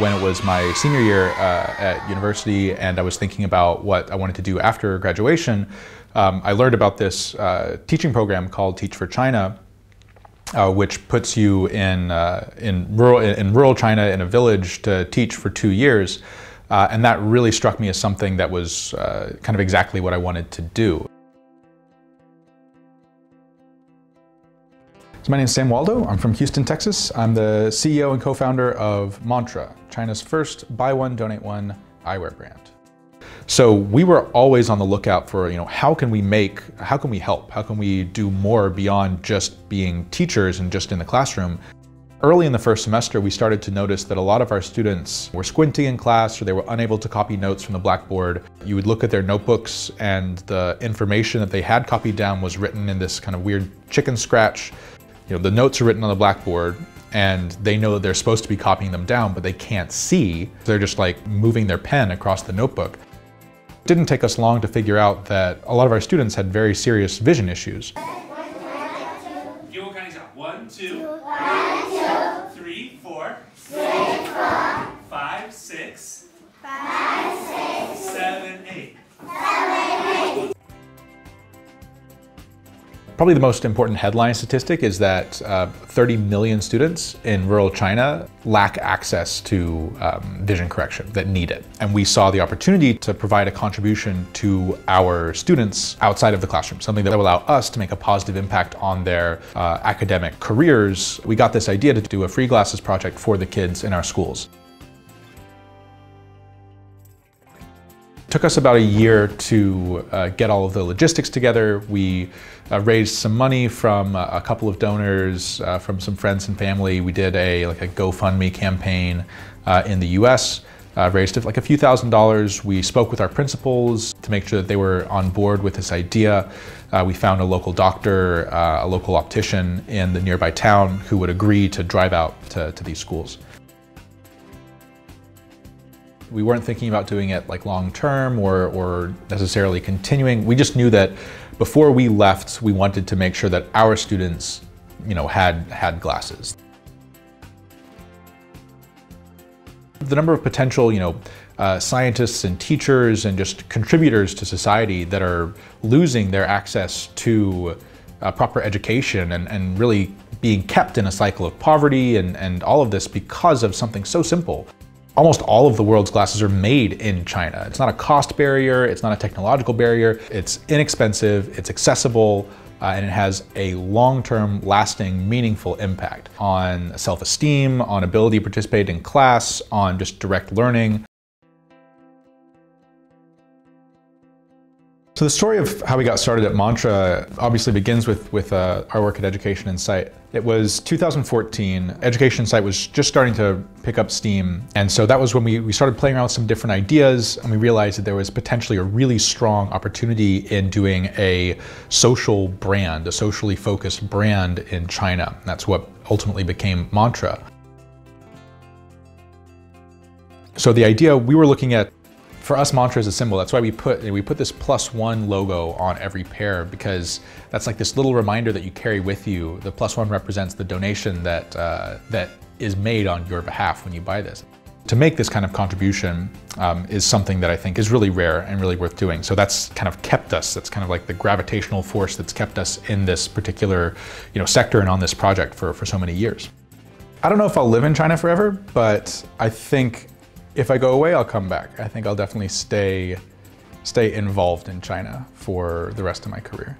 When it was my senior year uh, at university and I was thinking about what I wanted to do after graduation, um, I learned about this uh, teaching program called Teach for China, uh, which puts you in, uh, in, rural, in rural China in a village to teach for two years. Uh, and that really struck me as something that was uh, kind of exactly what I wanted to do. So my name is Sam Waldo. I'm from Houston, Texas. I'm the CEO and co-founder of Mantra, China's first buy one, donate one eyewear brand. So we were always on the lookout for, you know, how can we make, how can we help? How can we do more beyond just being teachers and just in the classroom? Early in the first semester, we started to notice that a lot of our students were squinting in class or they were unable to copy notes from the blackboard. You would look at their notebooks and the information that they had copied down was written in this kind of weird chicken scratch you know, the notes are written on the blackboard and they know that they're supposed to be copying them down, but they can't see. They're just like moving their pen across the notebook. It didn't take us long to figure out that a lot of our students had very serious vision issues. One, two, three, four, five, Probably the most important headline statistic is that uh, 30 million students in rural China lack access to um, vision correction that need it. And we saw the opportunity to provide a contribution to our students outside of the classroom, something that would allow us to make a positive impact on their uh, academic careers. We got this idea to do a free glasses project for the kids in our schools. Took us about a year to uh, get all of the logistics together. We uh, raised some money from a couple of donors, uh, from some friends and family. We did a like a GoFundMe campaign uh, in the U.S. Uh, raised like a few thousand dollars. We spoke with our principals to make sure that they were on board with this idea. Uh, we found a local doctor, a local optician in the nearby town who would agree to drive out to, to these schools. We weren't thinking about doing it like long term or, or necessarily continuing. We just knew that before we left, we wanted to make sure that our students, you know, had, had glasses. The number of potential, you know, uh, scientists and teachers and just contributors to society that are losing their access to uh, proper education and, and really being kept in a cycle of poverty and, and all of this because of something so simple. Almost all of the world's glasses are made in China. It's not a cost barrier, it's not a technological barrier, it's inexpensive, it's accessible, uh, and it has a long-term, lasting, meaningful impact on self-esteem, on ability to participate in class, on just direct learning. So the story of how we got started at Mantra obviously begins with, with uh, our work at Education In Sight. It was 2014, Education In Sight was just starting to pick up steam. And so that was when we, we started playing around with some different ideas and we realized that there was potentially a really strong opportunity in doing a social brand, a socially focused brand in China. That's what ultimately became Mantra. So the idea, we were looking at for us, mantra is a symbol. That's why we put we put this plus one logo on every pair because that's like this little reminder that you carry with you. The plus one represents the donation that uh, that is made on your behalf when you buy this. To make this kind of contribution um, is something that I think is really rare and really worth doing. So that's kind of kept us. That's kind of like the gravitational force that's kept us in this particular, you know, sector and on this project for for so many years. I don't know if I'll live in China forever, but I think if I go away, I'll come back. I think I'll definitely stay, stay involved in China for the rest of my career.